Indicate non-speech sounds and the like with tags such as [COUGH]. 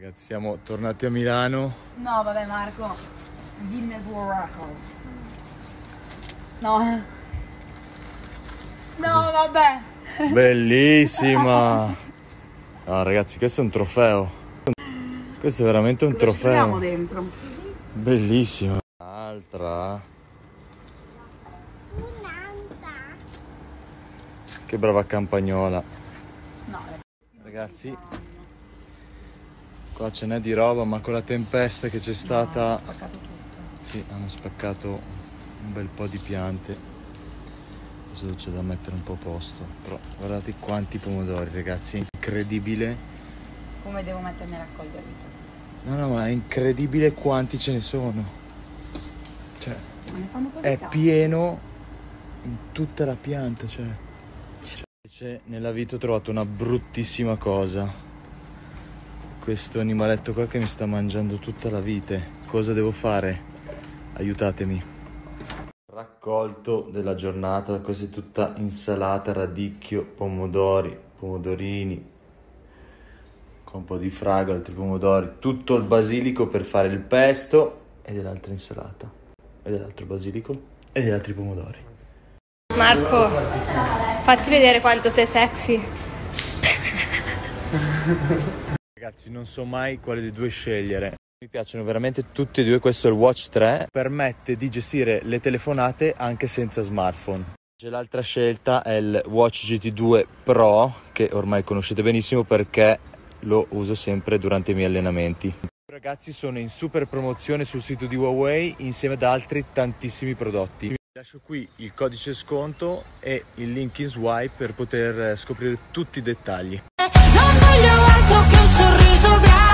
Ragazzi, siamo tornati a Milano. No, vabbè Marco, Guinness World Record. No. eh. No, vabbè. Bellissima! [LAUGHS] Ah, ragazzi, questo è un trofeo. Questo è veramente un Cosa ci trofeo. dentro? Bellissima. Altra. Che brava campagnola. No, Ragazzi, qua ce n'è di roba, ma con la tempesta che c'è stata... ho spaccato tutto. Sì, hanno spaccato un bel po' di piante. Adesso c'è da mettere un po' a posto. Però guardate quanti pomodori, ragazzi, è incredibile. Come devo mettermi a raccoglierli tutti? No, no, ma è incredibile quanti ce ne sono. Cioè, ne è tanti? pieno in tutta la pianta, cioè. Cioè, Invece nella vita ho trovato una bruttissima cosa. Questo animaletto qua che mi sta mangiando tutta la vite. Cosa devo fare? Aiutatemi. Raccolto della giornata, è tutta insalata, radicchio, pomodori, pomodorini, con un po' di fragola, altri pomodori, tutto il basilico per fare il pesto e dell'altra insalata, e dell'altro basilico e degli altri pomodori. Marco, fatti vedere quanto sei sexy. [LAUGHS] Ragazzi, non so mai quale dei due scegliere. Mi piacciono veramente tutti e due, questo è il Watch 3, permette di gestire le telefonate anche senza smartphone. C'è l'altra scelta è il Watch GT2 Pro, che ormai conoscete benissimo perché lo uso sempre durante i miei allenamenti. Ragazzi, sono in super promozione sul sito di Huawei insieme ad altri tantissimi prodotti. Vi lascio qui il codice sconto e il link in swipe per poter scoprire tutti i dettagli. sorriso grande.